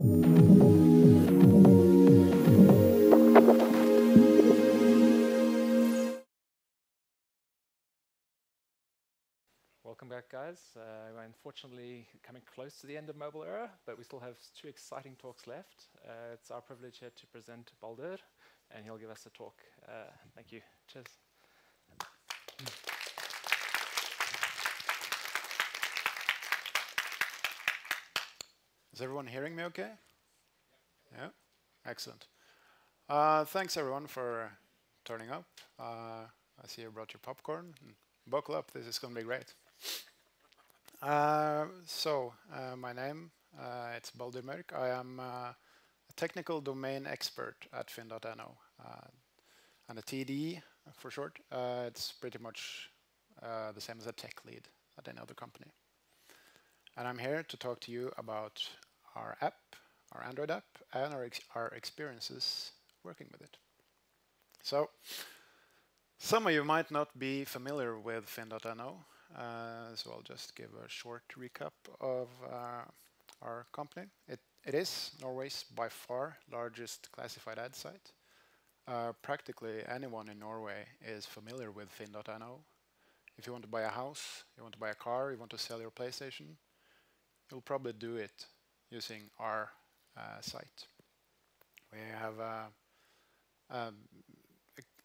Welcome back, guys. Uh, we're unfortunately coming close to the end of Mobile Era, but we still have two exciting talks left. Uh, it's our privilege here to present Balder, and he'll give us a talk. Uh, thank you. Cheers. Is everyone hearing me okay? Yeah. Excellent. Uh, thanks everyone for turning up. Uh, I see you brought your popcorn. Buckle up, this is gonna be great. Uh, so, uh, my name, it's Balder Mørk. I am a technical domain expert at FINN.no, and a TD for short. It's pretty much the same as a tech lead at any other company. And I'm here to talk to you about our app, our Android app, and our our experiences working with it. So some of you might not be familiar with FINN.no, uh, so I'll just give a short recap of uh, our company. It, It is Norway's by far largest classified ad site. Uh, practically anyone in Norway is familiar with FINN.no. If you want to buy a house, you want to buy a car, you want to sell your PlayStation, you'll probably do it using our uh, site. We have uh, um,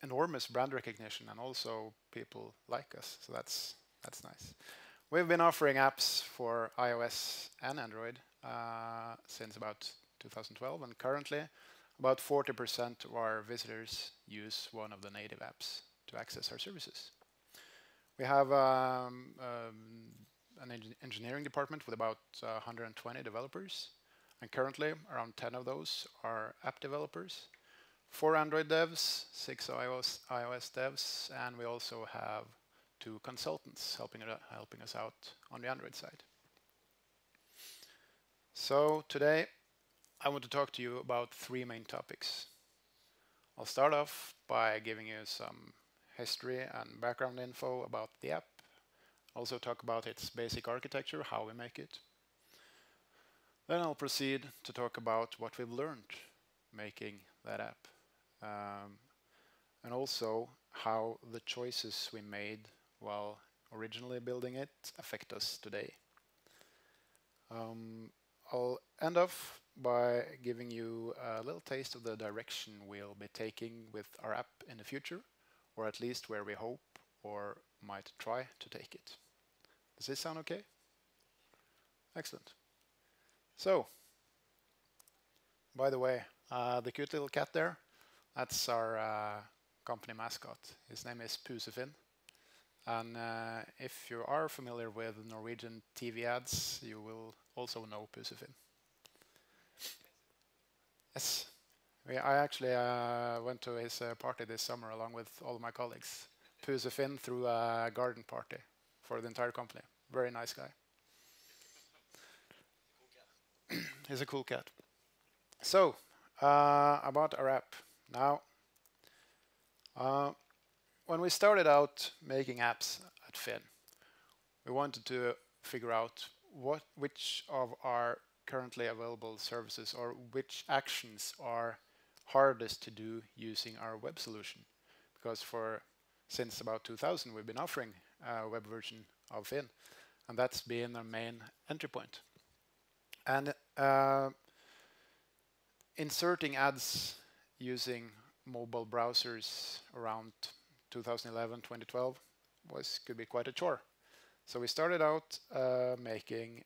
enormous brand recognition and also people like us, so that's that's nice. We've been offering apps for iOS and Android uh, since about 2012, and currently about 40% of our visitors use one of the native apps to access our services. We have um, um, an engineering department with about uh, 120 developers, and currently around 10 of those are app developers. Four Android devs, six iOS iOS devs, and we also have two consultants helping helping us out on the Android side. So today I want to talk to you about three main topics. I'll start off by giving you some history and background info about the app. Also talk about its basic architecture, how we make it. Then I'll proceed to talk about what we've learned making that app, um, and also how the choices we made while originally building it affect us today. Um, I'll end off by giving you a little taste of the direction we'll be taking with our app in the future, or at least where we hope or might try to take it. Does this sound okay? Excellent. So, by the way, uh, the cute little cat there, that's our uh, company mascot. His name is Pusefinn. And uh if you are familiar with Norwegian TV ads, you will also know Pusefinn. Yes. I actually uh, went to his party this summer along with all my colleagues. Pusefinn threw a garden party for the entire company. Very nice guy. He's a cool cat. So, uh, about our app. Now, when we started out making apps at FINN, we wanted to figure out what, which of our currently available services or which actions are hardest to do using our web solution. Because for since about 2000, we've been offering Uh, web version of FINN, and that's been our main entry point. And uh, inserting ads using mobile browsers around 2011, 2012 was could be quite a chore. So we started out uh, making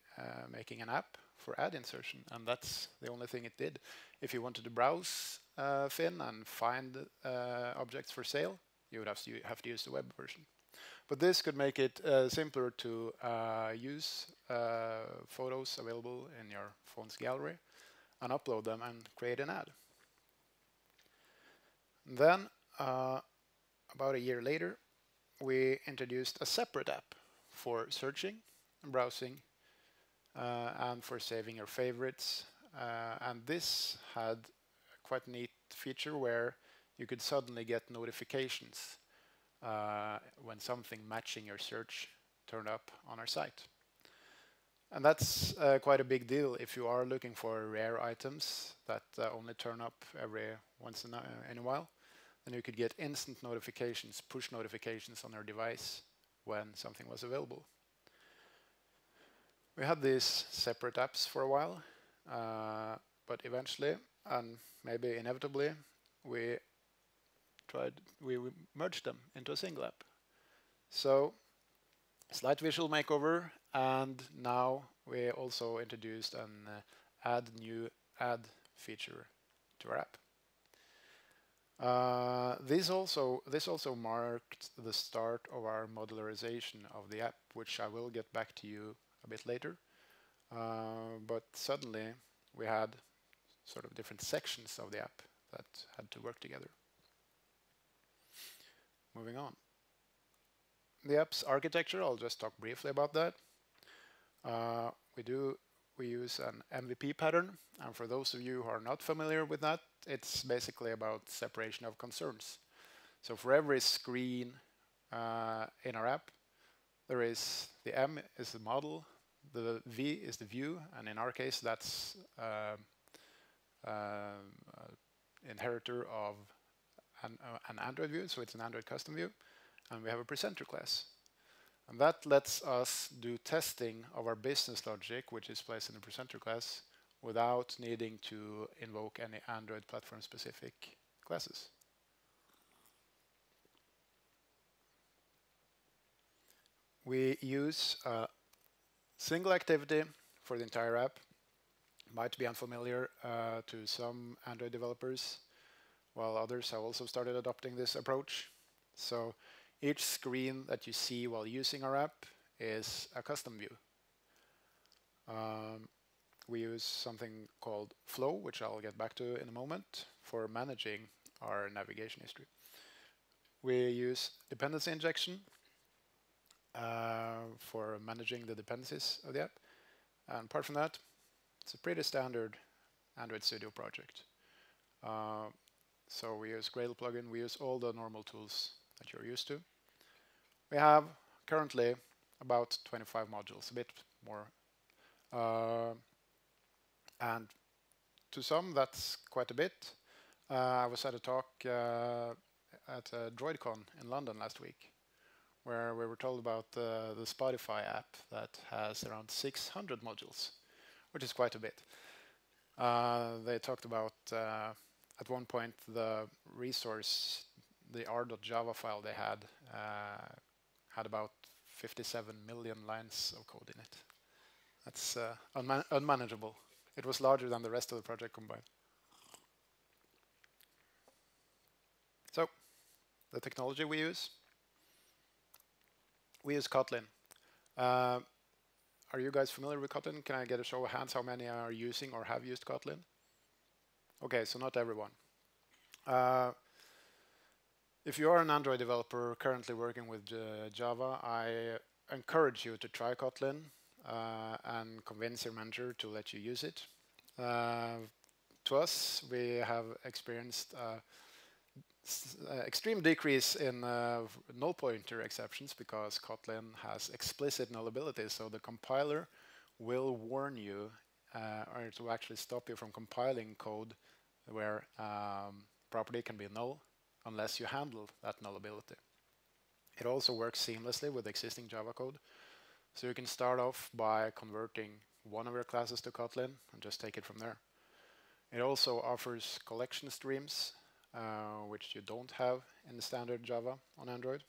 making an app for ad insertion, and that's the only thing it did. If you wanted to browse FINN and find objects for sale, you would have to use the web version. But this could make it uh, simpler to uh, use uh, photos available in your phone's gallery and upload them and create an ad. Then, about a year later, we introduced a separate app for searching and browsing and for saving your favorites. And this had quite neat feature where you could suddenly get notifications when something matching your search turned up on our site. And that's uh, quite a big deal if you are looking for rare items that uh, only turn up every once in a, in a while. Then you could get instant notifications, push notifications on your device when something was available. We had these separate apps for a while, uh, but eventually, and maybe inevitably, we tried we, merged them into a single app. So slight visual makeover and now we also introduced an uh, add new ad feature to our app. Uh, this also this also marked the start of our modularization of the app, which I will get back to you a bit later. Uh, but suddenly we had sort of different sections of the app that had to work together. Moving on. The app's architecture, I'll just talk briefly about that. Uh, we do we use an MVP pattern, and for those of you who are not familiar with that, it's basically about separation of concerns. So for every screen uh, in our app, there is the M is the model, the V is the view, and in our case, that's uh, uh, inheritor of an, uh, an Android view, so it's an Android custom view, and we have a presenter class. And that lets us do testing of our business logic, which is placed in the presenter class, without needing to invoke any Android platform-specific classes. We use a single activity for the entire app. Might be unfamiliar uh, to some Android developers, while others have also started adopting this approach. So each screen that you see while using our app is a custom view. Um, we use something called Flow, which I'll get back to in a moment, for managing our navigation history. We use dependency injection uh, for managing the dependencies of the app. And apart from that, it's a pretty standard Android Studio project. Uh, so we use Gradle plugin, we use all the normal tools that you're used to. We have currently about 25 modules, a bit more. Uh, and to some, that's quite a bit. Uh, I was at a talk uh, at uh, DroidCon in London last week, where we were told about uh, the Spotify app that has around 600 modules, which is quite a bit. Uh, they talked about at one point the resource the r.java file they had uh, had about 57 million lines of code in it. That's uh, unman unmanageable. It was larger than the rest of the project combined. So, the technology we use. We use Kotlin. Uh, are you guys familiar with Kotlin? Can I get a show of hands how many are using or have used Kotlin? Okay, so not everyone. Uh, if you are an Android developer currently working with uh, Java, I encourage you to try Kotlin uh, and convince your manager to let you use it. Uh, to us, we have experienced extreme decrease in uh, null pointer exceptions because Kotlin has explicit nullability, so the compiler will warn you uh, or to actually stop you from compiling code where um, property can be null unless you handle that nullability. It also works seamlessly with existing Java code. So you can start off by converting one of your classes to Kotlin and just take it from there. It also offers collection streams, uh, which you don't have in the standard Java on Android.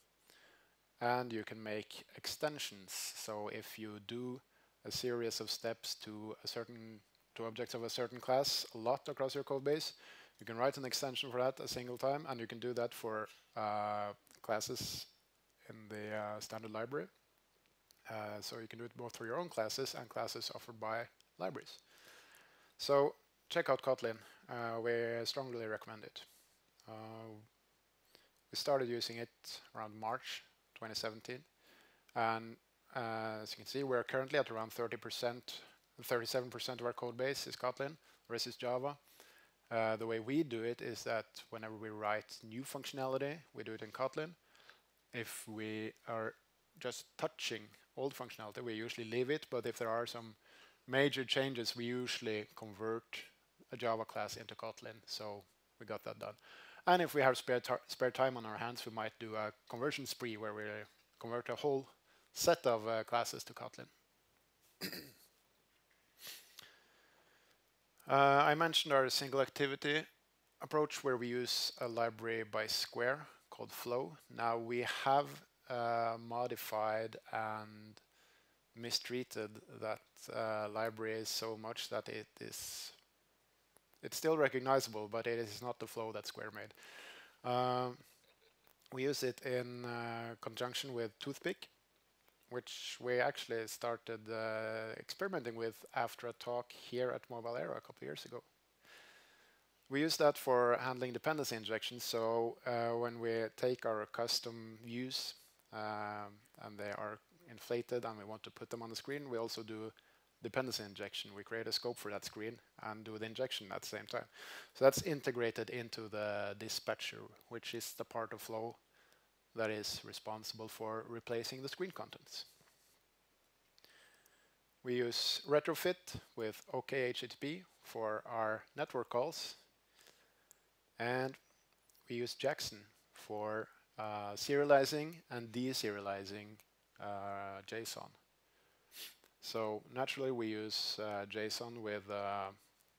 And you can make extensions. So if you do a series of steps to a certain to objects of a certain class a lot across your code base, you can write an extension for that a single time, and you can do that for uh, classes in the uh, standard library. Uh, so you can do it both for your own classes and classes offered by libraries. So check out Kotlin. Uh, we strongly recommend it. Uh, we started using it around March 2017. And as you can see, we're currently at around 30%, 37% of our code base is Kotlin, the rest is Java. Uh, the way we do it is that whenever we write new functionality, we do it in Kotlin. If we are just touching old functionality, we usually leave it, but if there are some major changes, we usually convert a Java class into Kotlin. So we got that done. And if we have spare, spare time on our hands, we might do a conversion spree where we convert a whole set of uh, classes to Kotlin. uh, I mentioned our single activity approach where we use a library by Square called Flow. Now we have uh, modified and mistreated that uh, library so much that it is it's still recognizable, but it is not the flow that Square made. Um, we use it in uh, conjunction with Toothpick, which we actually started uh, experimenting with after a talk here at Mobile Era a couple years ago. We use that for handling dependency injections. So uh, when we take our custom views um, and they are inflated and we want to put them on the screen, we also do dependency injection. We create a scope for that screen and do the injection at the same time. So that's integrated into the dispatcher, which is the part of Flow that is responsible for replacing the screen contents. We use retrofit with OKHTTP for our network calls. And we use Jackson for uh, serializing and deserializing uh, JSON. So naturally we use uh, JSON with, uh,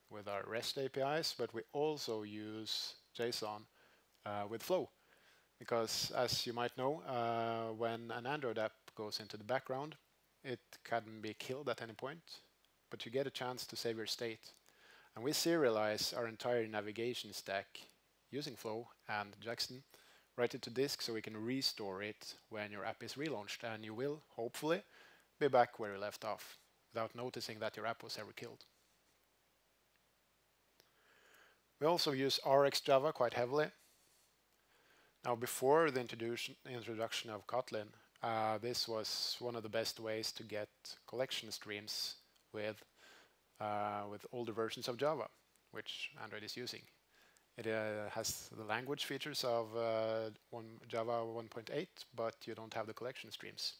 with our REST APIs, but we also use JSON uh, with Flow. Because as you might know, uh, when an Android app goes into the background, it can be killed at any point, but you get a chance to save your state. And we serialize our entire navigation stack using Flow and Jackson, write it to disk so we can restore it when your app is relaunched, and you will, hopefully, be back where you left off without noticing that your app was ever killed. We also use RxJava quite heavily. Now before the introduction of Kotlin, uh, this was one of the best ways to get collection streams with, uh, with older versions of Java, which Android is using. It uh, has the language features of uh, one Java 1.8, but you don't have the collection streams.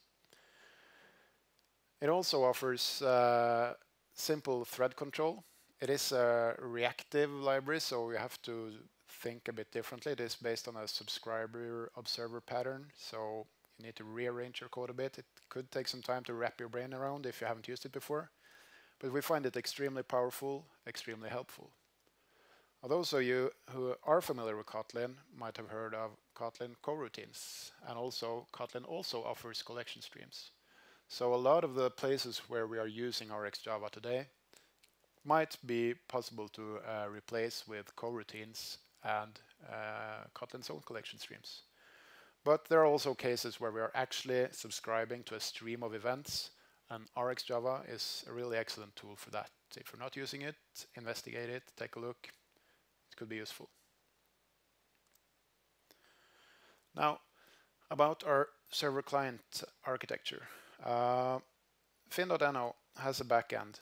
It also offers uh, simple thread control. It is a reactive library, so you have to think a bit differently. It is based on a subscriber observer pattern, so you need to rearrange your code a bit. It could take some time to wrap your brain around if you haven't used it before, but we find it extremely powerful, extremely helpful. Those of you who are familiar with Kotlin might have heard of Kotlin coroutines, and also Kotlin also offers collection streams. So a lot of the places where we are using RxJava today might be possible to uh, replace with coroutines and uh, Kotlin's own collection streams. But there are also cases where we are actually subscribing to a stream of events, and RxJava is a really excellent tool for that. If you're not using it, investigate it, take a look. It could be useful. Now, about our server-client architecture. Uh, Finn.no has a backend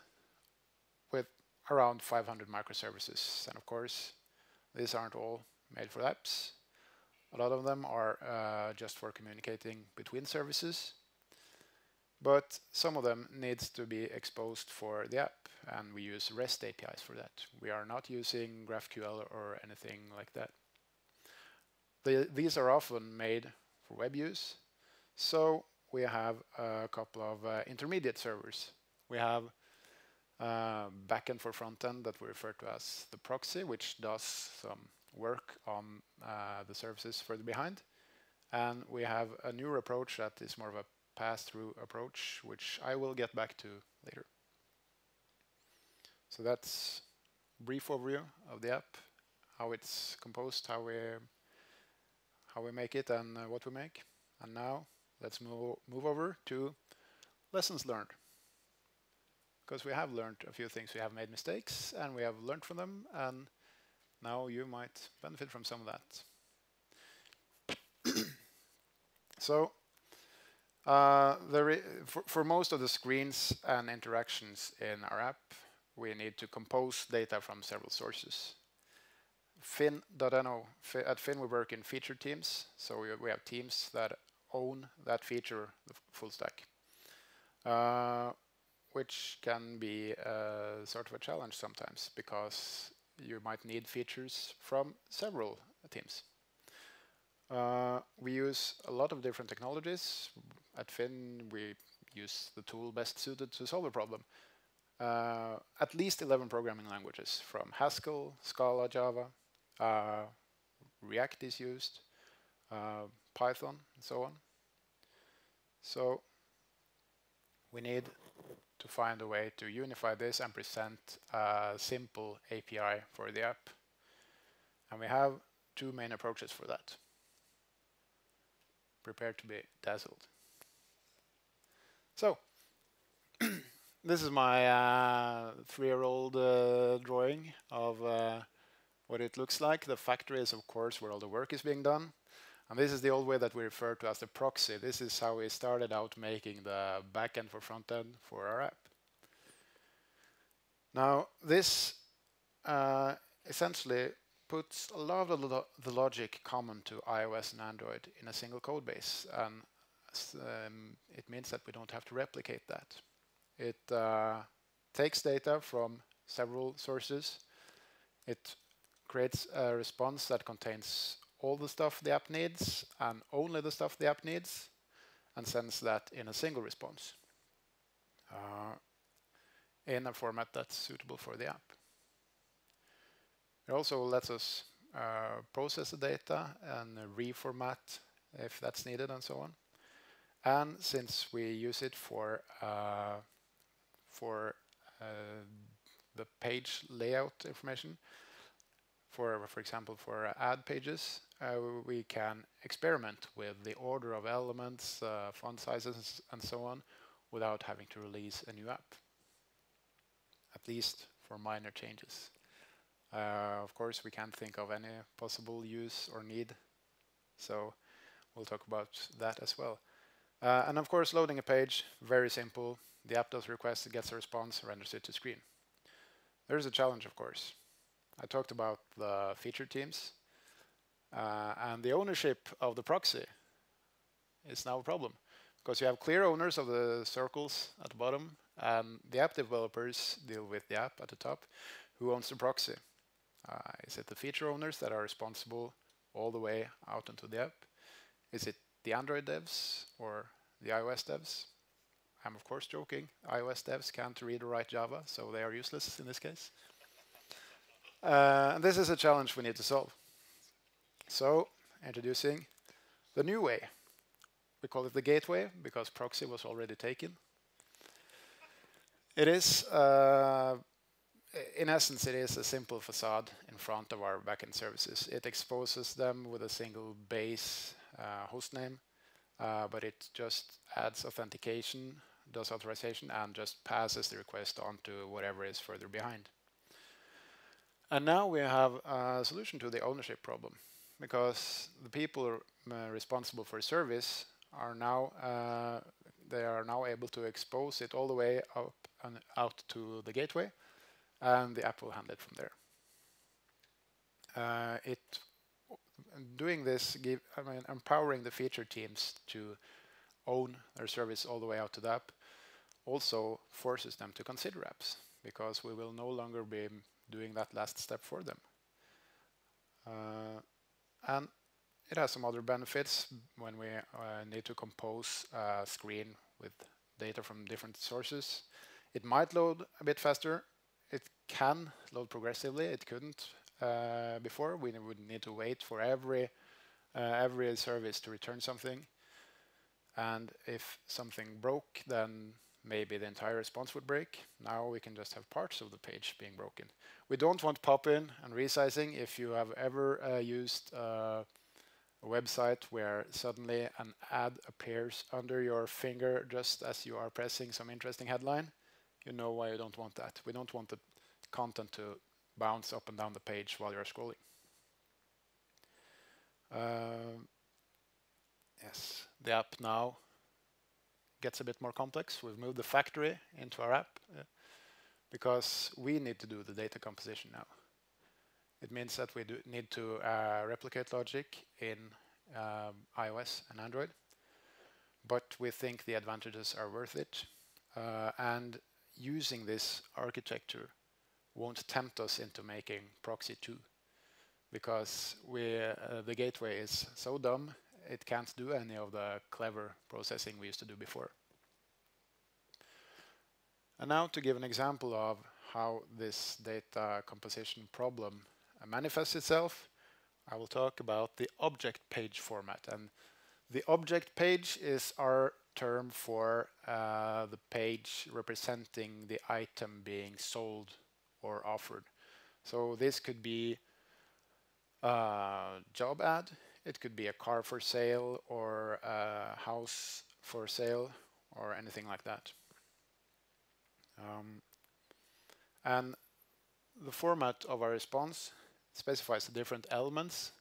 with around 500 microservices. And of course, these aren't all made for apps. A lot of them are uh, just for communicating between services. But some of them needs to be exposed for the app, and we use REST APIs for that. We are not using GraphQL or anything like that. The, these are often made for web use, so we have a couple of uh, intermediate servers. We have backend for frontend that we refer to as the proxy, which does some work on uh, the services further behind. And we have a newer approach that is more of a pass-through approach, which I will get back to later. So that's brief overview of the app, how it's composed, how we how we make it, and uh, what we make. And now let's move, move over to lessons learned. Because we have learned a few things. We have made mistakes and we have learned from them and now you might benefit from some of that. so uh, for, for most of the screens and interactions in our app, we need to compose data from several sources. Finn.no, at Finn we work in feature teams, so we, we have teams that own that feature, the full stack. uh, which can be a sort of a challenge sometimes because you might need features from several teams. Uh, we use a lot of different technologies. At Finn, we use the tool best suited to solve a problem. Uh, at least 11 programming languages from Haskell, Scala, Java, uh, React is used, uh, Python, and so on. So we need to find a way to unify this and present a simple API for the app. And we have two main approaches for that. Prepare to be dazzled. So, this is my uh, three-year-old uh, drawing of uh, what it looks like. The factory is, of course, where all the work is being done. And this is the old way that we refer to as the proxy. This is how we started out making the backend for frontend for our app. Now, this uh, essentially puts a lot of lo the logic common to iOS and Android in a single code base. And um, it means that we don't have to replicate that. It uh, takes data from several sources. It creates a response that contains all the stuff the app needs and only the stuff the app needs and sends that in a single response uh, in a format that's suitable for the app. It also lets us uh, process the data and reformat if that's needed and so on. And since we use it for uh, for uh, the page layout information, for for example for ad pages, uh, we can experiment with the order of elements, uh, font sizes, and so on, without having to release a new app. At least for minor changes. Uh, of course, we can't think of any possible use or need, so we'll talk about that as well. Uh, and of course, loading a page, very simple. The app does request, it gets a response, renders it to screen. There's a challenge, of course. I talked about the feature teams. Uh, and the ownership of the proxy is now a problem because you have clear owners of the circles at the bottom and the app developers deal with the app at the top. Who owns the proxy? Uh, is it the feature owners that are responsible all the way out into the app? Is it the Android devs or the iOS devs? I'm of course joking. iOS devs can't read or write Java, so they are useless in this case. Uh, and this is a challenge we need to solve. So, introducing the new way. We call it the gateway because proxy was already taken. It is, uh, in essence, it is a simple facade in front of our backend services. It exposes them with a single base uh, hostname, uh, but it just adds authentication, does authorization, and just passes the request on to whatever is further behind. And now we have a solution to the ownership problem because the people uh, responsible for service are now uh, they are now able to expose it all the way up and out to the gateway, and the app will handle it from there. Uh, it doing this, give, I mean, empowering the feature teams to own their service all the way out to the app, also forces them to consider apps because we will no longer be doing that last step for them. Uh, and it has some other benefits when we uh, need to compose a screen with data from different sources. It might load a bit faster. It can load progressively. It couldn't uh, before. We would need to wait for every uh, every service to return something. And if something broke, then maybe the entire response would break. Now we can just have parts of the page being broken. We don't want pop-in and resizing. If you have ever uh, used uh, a website where suddenly an ad appears under your finger just as you are pressing some interesting headline, you know why you don't want that. We don't want the content to bounce up and down the page while you're scrolling. Uh, yes, the app now gets a bit more complex. We've moved the factory into our app uh, because we need to do the data composition now. It means that we need to uh, replicate logic in um, iOS and Android, but we think the advantages are worth it. uh, and using this architecture won't tempt us into making proxy 2 because we, the gateway is so dumb it can't do any of the clever processing we used to do before. And now to give an example of how this data composition problem manifests itself, I will talk about the object page format. And the object page is our term for uh, the page representing the item being sold or offered. So this could be a job ad, it could be a car for sale or a house for sale or anything like that. Um, and the format of our response specifies the different elements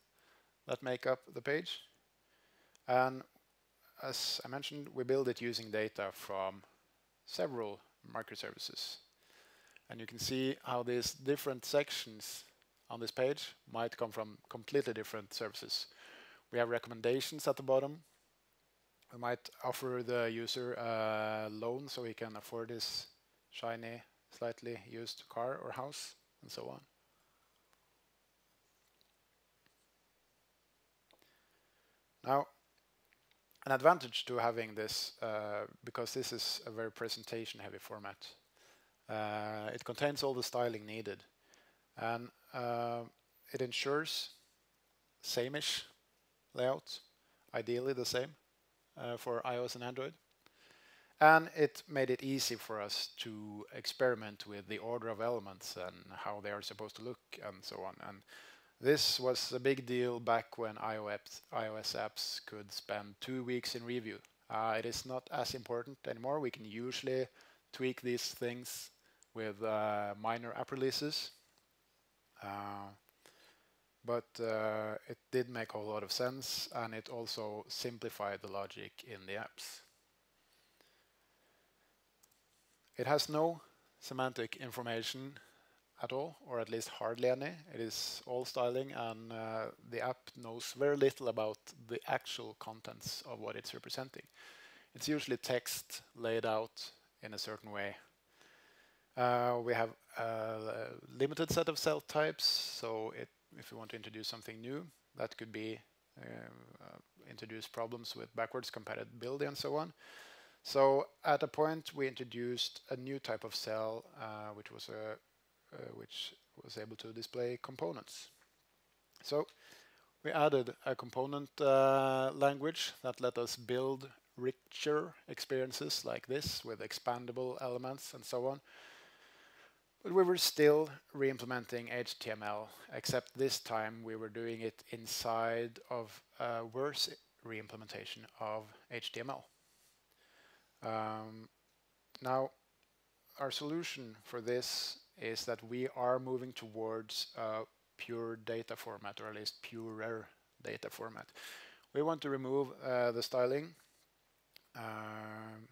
that make up the page. And as I mentioned, we build it using data from several microservices. And you can see how these different sections on this page might come from completely different services. We have recommendations at the bottom. We might offer the user a loan so he can afford this shiny, slightly used car or house, and so on. Now, an advantage to having this, uh, because this is a very presentation heavy format, uh, it contains all the styling needed. And uh, it ensures same-ish layout, ideally the same uh, for iOS and Android. And it made it easy for us to experiment with the order of elements and how they are supposed to look and so on. And this was a big deal back when iOS, iOS apps could spend two weeks in review. Uh, it is not as important anymore. We can usually tweak these things with uh, minor app releases. Uh, but uh, it did make a lot of sense and it also simplified the logic in the apps. It has no semantic information at all, or at least hardly any. It is all styling and uh, the app knows very little about the actual contents of what it's representing. It's usually text laid out in a certain way. Uh, we have a limited set of cell types, so it, if we want to introduce something new, that could be uh, introduce problems with backwards compatibility and so on. So at a point we introduced a new type of cell, uh, which was a uh, which was able to display components. So we added a component uh, language that let us build richer experiences like this with expandable elements and so on. But we were still re-implementing HTML, except this time we were doing it inside of a worse re-implementation of HTML. Um, now, our solution for this is that we are moving towards a pure data format, or at least purer data format. We want to remove uh, the styling. Um,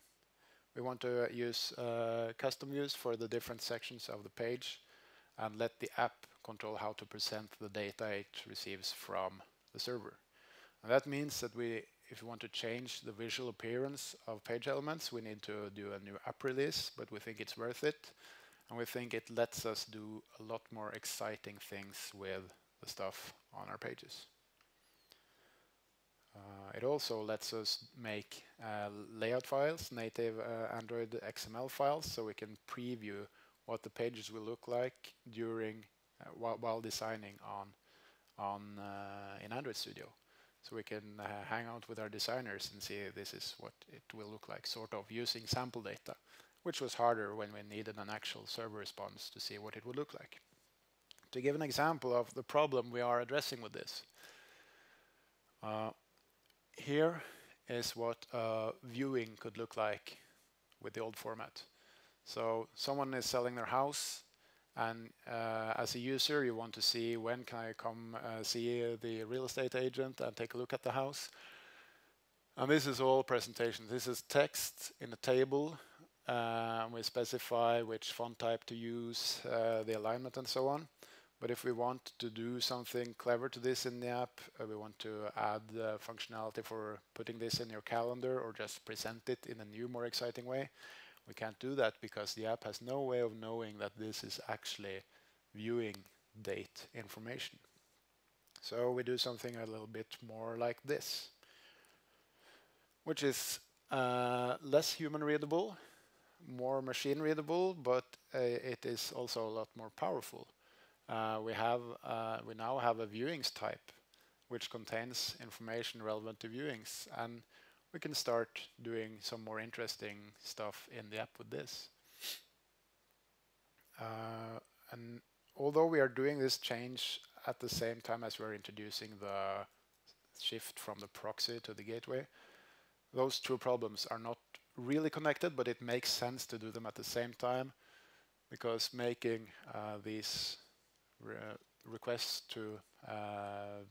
we want to use uh, custom views for the different sections of the page and let the app control how to present the data it receives from the server. And that means that we, if we want to change the visual appearance of page elements, we need to do a new app release, but we think it's worth it and we think it lets us do a lot more exciting things with the stuff on our pages. Uh, it also lets us make uh, layout files, native uh, Android XML files, so we can preview what the pages will look like during uh, while, while, designing on on uh, in Android Studio. So we can uh, hang out with our designers and see this is what it will look like, sort of using sample data which was harder when we needed an actual server response to see what it would look like. To give an example of the problem we are addressing with this, here is what uh, viewing could look like with the old format. So someone is selling their house and uh, as a user you want to see when can I come uh, see the real estate agent and take a look at the house. And this is all presentation. This is text in a table um, we specify which font type to use, uh, the alignment and so on. But if we want to do something clever to this in the app, uh, we want to add functionality for putting this in your calendar or just present it in a new, more exciting way, we can't do that because the app has no way of knowing that this is actually viewing date information. So we do something a little bit more like this, which is uh, less human readable, more machine readable, but uh, it is also a lot more powerful. Uh, we have uh, we now have a viewings type which contains information relevant to viewings and we can start doing some more interesting stuff in the app with this. Uh, and although we are doing this change at the same time as we're introducing the shift from the proxy to the gateway, those two problems are not really connected, but it makes sense to do them at the same time because making uh, these re requests to uh,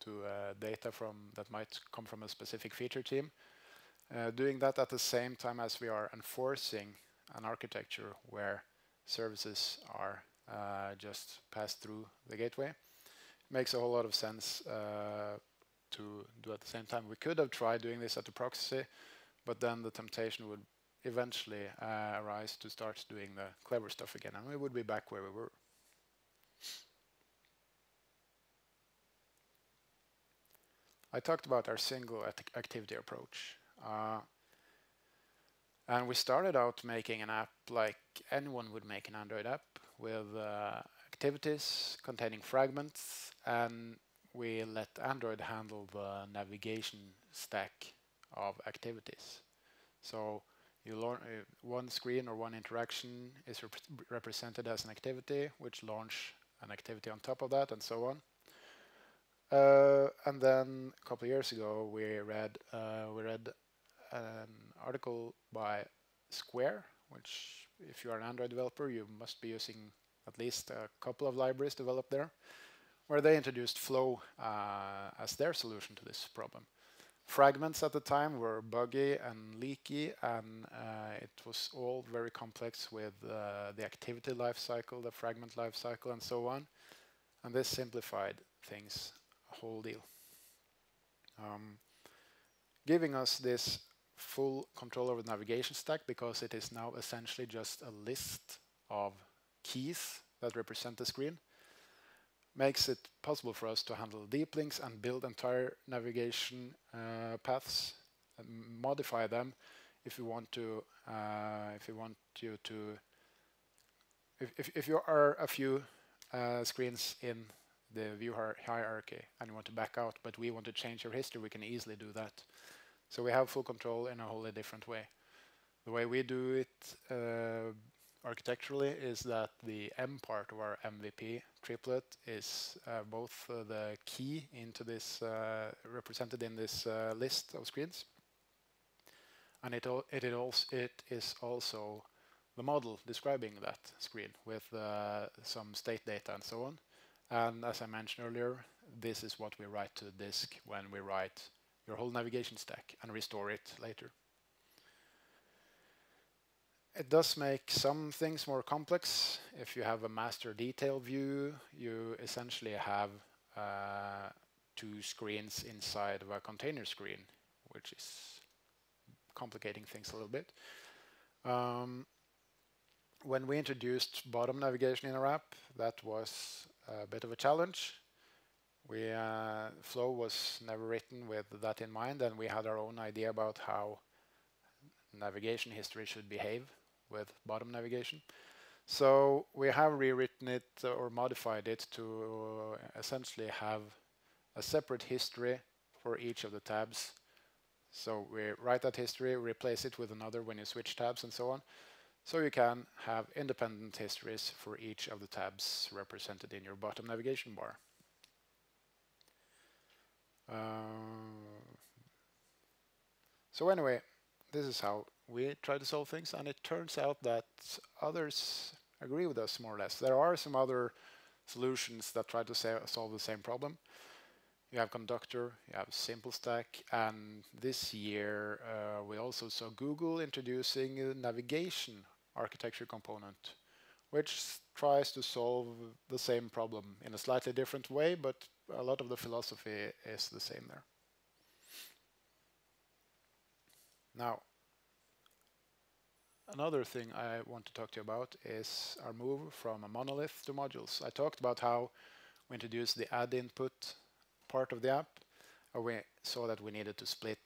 to uh, data from that might come from a specific feature team. Uh, doing that at the same time as we are enforcing an architecture where services are just passed through the gateway makes a whole lot of sense uh, to do at the same time. We could have tried doing this at the proxy, but then the temptation would eventually uh, arise to start doing the clever stuff again, and we would be back where we were. I talked about our single activity approach. Uh, and we started out making an app like anyone would make an Android app with uh, activities containing fragments and we let Android handle the navigation stack of activities. So you learn uh, one screen or one interaction is rep represented as an activity, which launch an activity on top of that, and so on. Uh, and then a couple of years ago, we read uh, we read an article by Square, which if you are an Android developer, you must be using at least a couple of libraries developed there, where they introduced Flow uh, as their solution to this problem. Fragments at the time were buggy and leaky, and uh, it was all very complex with uh, the activity life cycle, the fragment life cycle, and so on. And this simplified things a whole deal. Um, giving us this full control over the navigation stack because it is now essentially just a list of keys that represent the screen makes it possible for us to handle deep links and build entire navigation uh, paths and modify them if you want to uh, if you want you to if, if, if you are a few uh, screens in the view hierarchy and you want to back out, but we want to change your history, we can easily do that. So we have full control in a wholly different way. The way we do it uh, architecturally is that the M part of our MVP triplet is uh, both uh, the key into this uh, represented in this uh, list of screens, and it, it, it, also, it is also the model describing that screen with uh, some state data and so on. And as I mentioned earlier, this is what we write to disk when we write your whole navigation stack and restore it later. It does make some things more complex. If you have a master detail view, you essentially have uh, two screens inside of a container screen, which is complicating things a little bit. Um, when we introduced bottom navigation in our app, that was a bit of a challenge. We uh, Flow was never written with that in mind, and we had our own idea about how navigation history should behave with bottom navigation. So we have rewritten it or modified it to essentially have a separate history for each of the tabs. So we write that history, replace it with another when you switch tabs and so on. So you can have independent histories for each of the tabs represented in your bottom navigation bar. Uh, so anyway, this is how we try to solve things, and it turns out that others agree with us more or less. There are some other solutions that try to solve the same problem. You have Conductor, you have SimpleStack, and this year uh, we also saw Google introducing a navigation architecture component, which tries to solve the same problem in a slightly different way, but a lot of the philosophy is the same there. Now, another thing I want to talk to you about is our move from a monolith to modules. I talked about how we introduced the ad input part of the app. Or we saw that we needed to split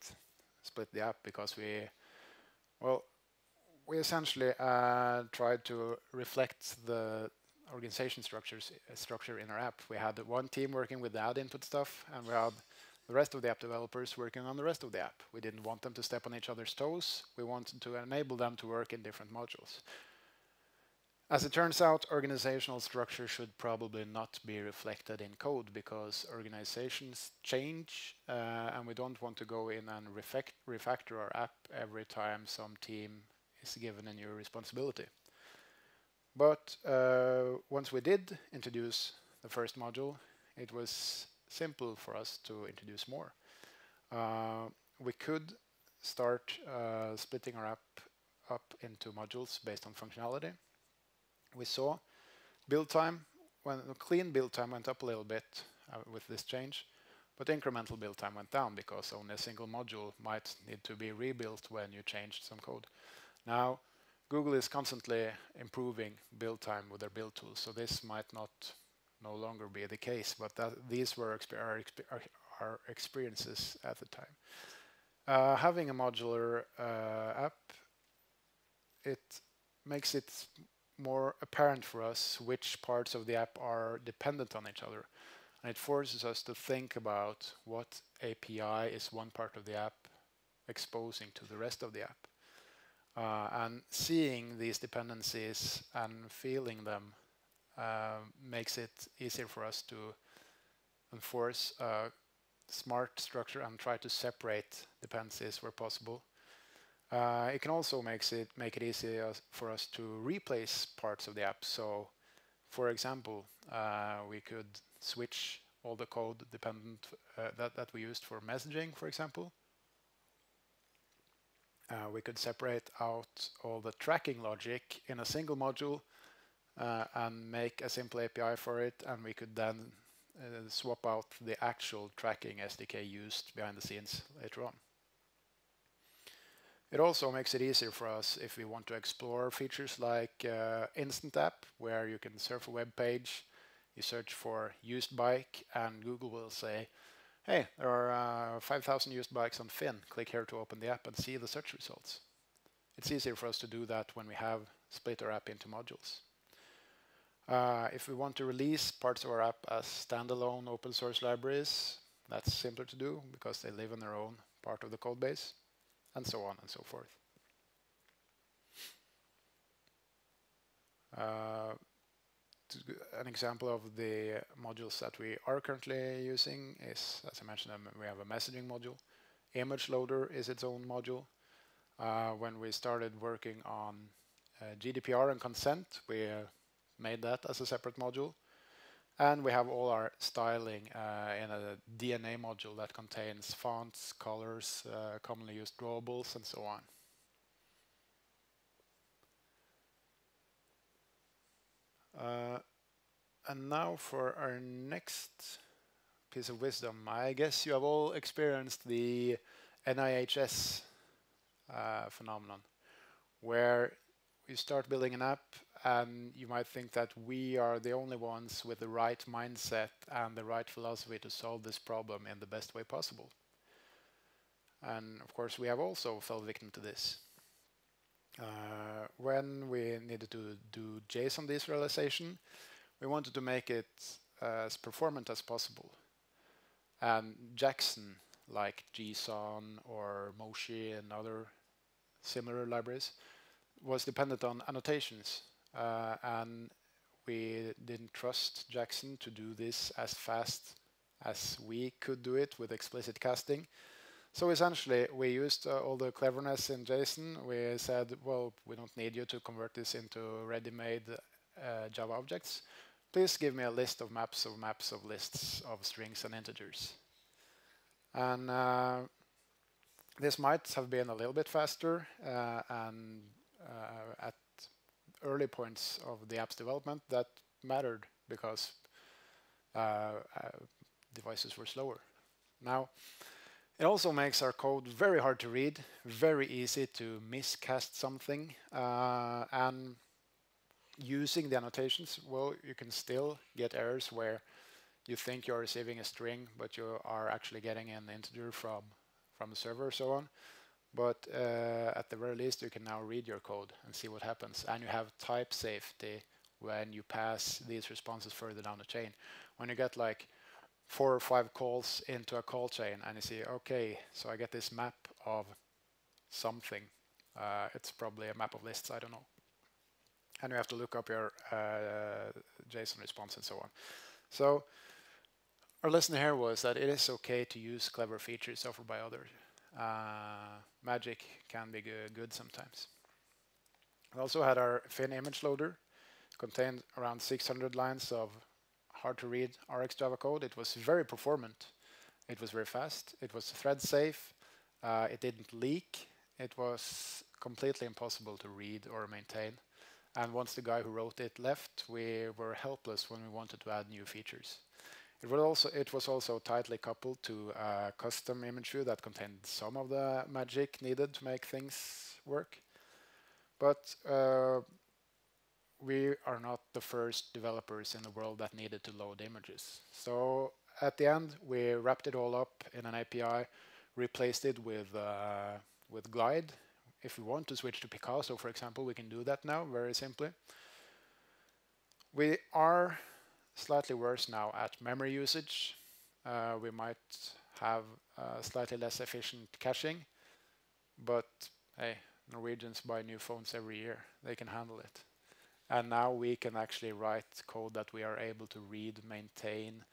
split the app because we, well, we essentially uh, tried to reflect the organization structures structure in our app. We had one team working with the ad input stuff, and we had the rest of the app developers working on the rest of the app. We didn't want them to step on each other's toes. We wanted to enable them to work in different modules. As it turns out, organizational structure should probably not be reflected in code because organizations change uh, and we don't want to go in and refactor our app every time some team is given a new responsibility. But uh, once we did introduce the first module, it was simple for us to introduce more. Uh, we could start uh, splitting our app up into modules based on functionality. We saw build time, when clean build time went up a little bit uh, with this change, but incremental build time went down because only a single module might need to be rebuilt when you changed some code. Now, Google is constantly improving build time with their build tools, so this might not no longer be the case, but that, these were our, our, experiences at the time. Uh, having a modular uh, app, it makes it more apparent for us which parts of the app are dependent on each other. And it forces us to think about what API is one part of the app exposing to the rest of the app. Uh, and seeing these dependencies and feeling them uh, makes it easier for us to enforce a smart structure and try to separate dependencies where possible. Uh, it can also makes it make it easier for us to replace parts of the app. So, for example, uh, we could switch all the code dependent uh, that that we used for messaging, for example. Uh, we could separate out all the tracking logic in a single module uh, and make a simple API for it, and we could then uh, swap out the actual tracking SDK used behind the scenes later on. It also makes it easier for us if we want to explore features like uh, Instant App, where you can surf a web page, you search for used bike, and Google will say, hey, there are uh, 5,000 used bikes on Finn. Click here to open the app and see the search results. It's easier for us to do that when we have split our app into modules. Uh, if we want to release parts of our app as standalone open source libraries, that's simpler to do because they live on their own part of the code base, and so on and so forth. Uh, an example of the modules that we are currently using is, as I mentioned, um, we have a messaging module. Image loader is its own module. Uh, when we started working on uh, GDPR and consent, we uh, made that as a separate module. And we have all our styling uh, in a DNA module that contains fonts, colors, uh, commonly used drawables, and so on. Uh, and now for our next piece of wisdom. I guess you have all experienced the NIHS uh, phenomenon, where you start building an app and you might think that we are the only ones with the right mindset and the right philosophy to solve this problem in the best way possible. And of course, we have also fell victim to this. Uh, when we needed to do JSON deserialization, we wanted to make it as performant as possible. And Jackson, like JSON or Moshi and other similar libraries, was dependent on annotations uh, and we didn't trust Jackson to do this as fast as we could do it with explicit casting. So essentially, we used uh, all the cleverness in JSON. We said, well, we don't need you to convert this into ready-made uh, Java objects. Please give me a list of maps of maps of lists of strings and integers. And uh, this might have been a little bit faster, uh, and uh, at early points of the app's development that mattered because uh, uh, devices were slower. Now, It also makes our code very hard to read, very easy to miscast something, uh, and using the annotations, well, you can still get errors where you think you're receiving a string, but you are actually getting an integer from from the server, or so on. But uh, at the very least, you can now read your code and see what happens, and you have type safety when you pass these responses further down the chain. When you get like four or five calls into a call chain and you see, okay, so I get this map of something. Uh, it's probably a map of lists, I don't know. And you have to look up your uh, JSON response and so on. So our lesson here was that it is okay to use clever features offered by others. Uh, magic can be good, sometimes. We also had our Finn image loader, contained around 600 lines of hard to read RX Java code. It was very performant. It was very fast. It was thread safe. Uh, it didn't leak. It was completely impossible to read or maintain. And once the guy who wrote it left, we were helpless when we wanted to add new features. It was also it was also tightly coupled to a custom image view that contained some of the magic needed to make things work. But uh, we are not the first developers in the world that needed to load images. So at the end, we wrapped it all up in an API, replaced it with uh, with Glide. If we want to switch to Picasso, for example, we can do that now very simply. We are slightly worse now at memory usage. Uh, we might have uh, slightly less efficient caching, but hey, Norwegians buy new phones every year. They can handle it. And now we can actually write code that we are able to read, maintain,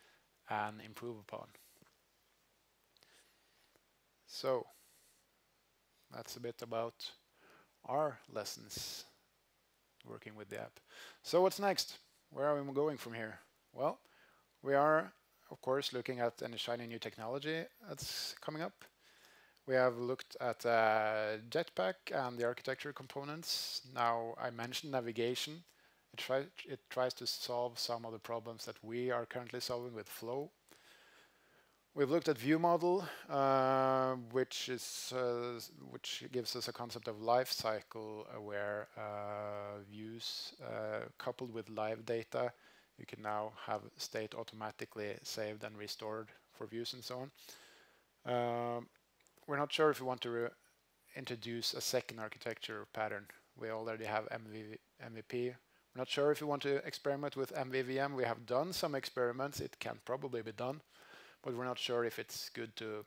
and improve upon. So that's a bit about our lessons working with the app. So what's next? Where are we going from here? Well, we are, of course, looking at any shiny new technology that's coming up. We have looked at uh, Jetpack and the architecture components. Now, I mentioned navigation. It, try, it tries to solve some of the problems that we are currently solving with Flow. We've looked at view model, uh, which is uh, which gives us a concept of life cycle aware uh, views uh, coupled with live data. You can now have state automatically saved and restored for views and so on. Um, we're not sure if we want to introduce a second architecture pattern. We already have MV MVP. We're not sure if we want to experiment with MVVM. We have done some experiments. It can probably be done, but we're not sure if it's good to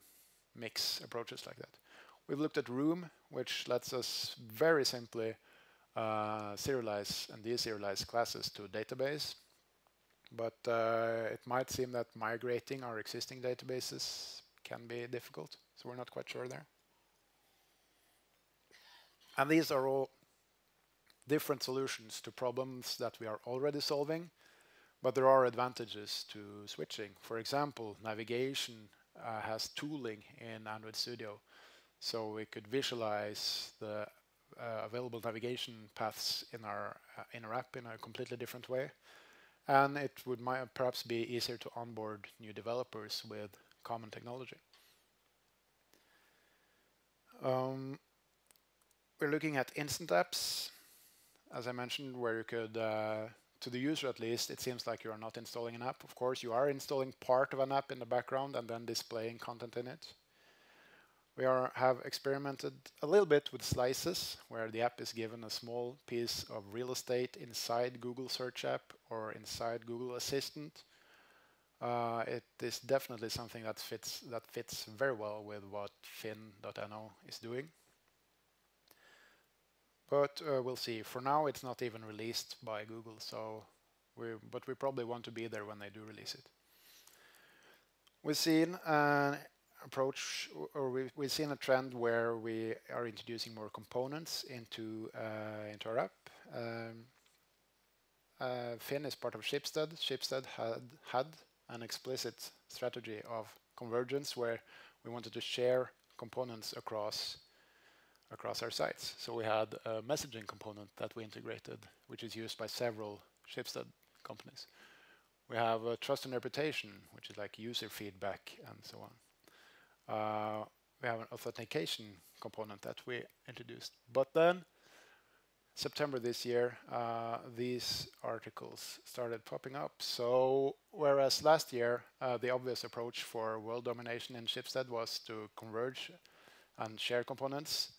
mix approaches like that. We've looked at Room, which lets us very simply uh, serialize and deserialize classes to a database. But uh, it might seem that migrating our existing databases can be difficult, so we're not quite sure there. And these are all different solutions to problems that we are already solving, but there are advantages to switching. For example, navigation uh, has tooling in Android Studio, so we could visualize the uh, available navigation paths in our uh, in our app in a completely different way, and it would perhaps be easier to onboard new developers with common technology. Um, we're looking at instant apps, as I mentioned, where you could, uh, to the user at least, it seems like you are not installing an app. Of course, you are installing part of an app in the background and then displaying content in it. We are, have experimented a little bit with slices, where the app is given a small piece of real estate inside Google Search app or inside Google Assistant, uh, it is definitely something that fits that fits very well with what Finn.no is doing. But uh, we'll see. For now, it's not even released by Google, so we but we probably want to be there when they do release it. We've seen an approach, or we've, we've seen a trend where we are introducing more components into uh, into our app. Um, uh, Finn is part of Schibsted. Schibsted had had an explicit strategy of convergence where we wanted to share components across across our sites. So we had a messaging component that we integrated, which is used by several Schibsted companies. We have a trust and reputation, which is like user feedback and so on. Uh, we have an authentication component that we introduced. But then, September this year, uh, these articles started popping up. So, whereas last year uh, the obvious approach for world domination in Schibsted was to converge and share components,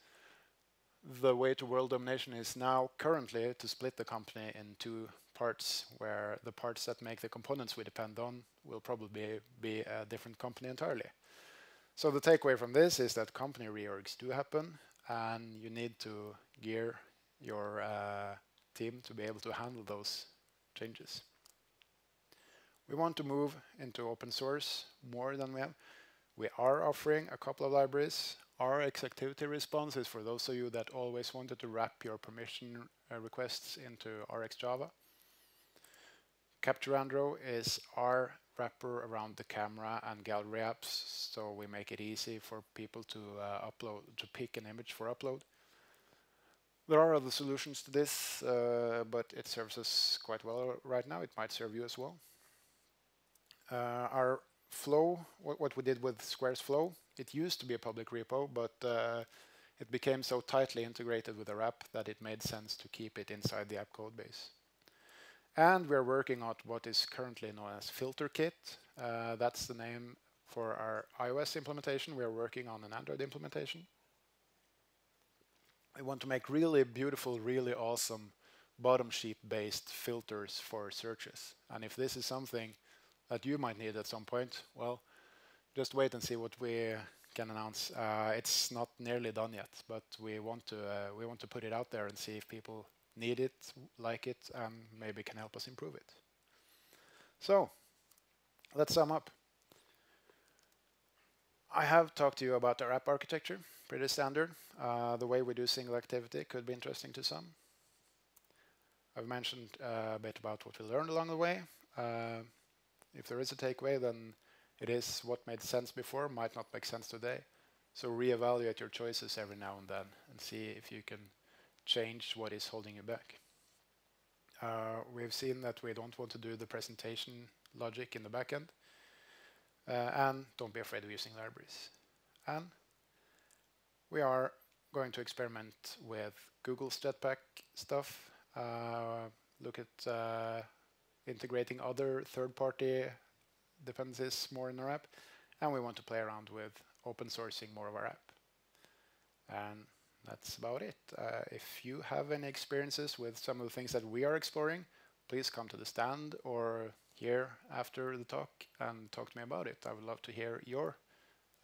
the way to world domination is now currently to split the company in two parts, where the parts that make the components we depend on will probably be a different company entirely. So the takeaway from this is that company reorgs do happen, and you need to gear your uh, team to be able to handle those changes. We want to move into open source more than we have. We are offering a couple of libraries. Rx activity response is for those of you that always wanted to wrap your permission uh, requests into Rx Java. Capture Andro is our wrapper around the camera and gallery apps so we make it easy for people to uh, upload to pick an image for upload. There are other solutions to this uh, but it serves us quite well right now. It might serve you as well. Uh, our flow what, what, we did with squares flow it used to be a public repo but uh, it became so tightly integrated with our app that it made sense to keep it inside the app code base and we're working on what is currently known as FilterKit. Uh, that's the name for our iOS implementation. We're working on an Android implementation. We want to make really beautiful, really awesome bottom sheet based filters for searches. And if this is something that you might need at some point, well, just wait and see what we can announce. Uh, it's not nearly done yet, but we want to uh, we want to put it out there and see if people need it, like it, and maybe can help us improve it. So, let's sum up. I have talked to you about our app architecture, pretty standard. Uh, the way we do single activity could be interesting to some. I've mentioned uh, a bit about what we learned along the way. Uh, if there is a takeaway, then it is what made sense before might not make sense today. So reevaluate your choices every now and then and see if you can change what is holding you back. Uh, we've seen that we don't want to do the presentation logic in the backend. Uh, and don't be afraid of using libraries. And we are going to experiment with Google's Jetpack stuff, uh, look at uh, integrating other third-party dependencies more in our app, and we want to play around with open sourcing more of our app. And that's about it. Uh, if you have any experiences with some of the things that we are exploring, please come to the stand or here after the talk and talk to me about it. I would love to hear your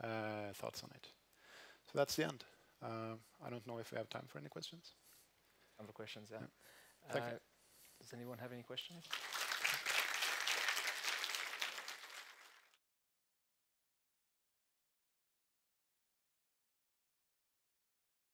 uh, thoughts on it. So that's the end. Uh, I don't know if we have time for any questions. Other questions, yeah. yeah. Thank uh, you. Does anyone have any questions?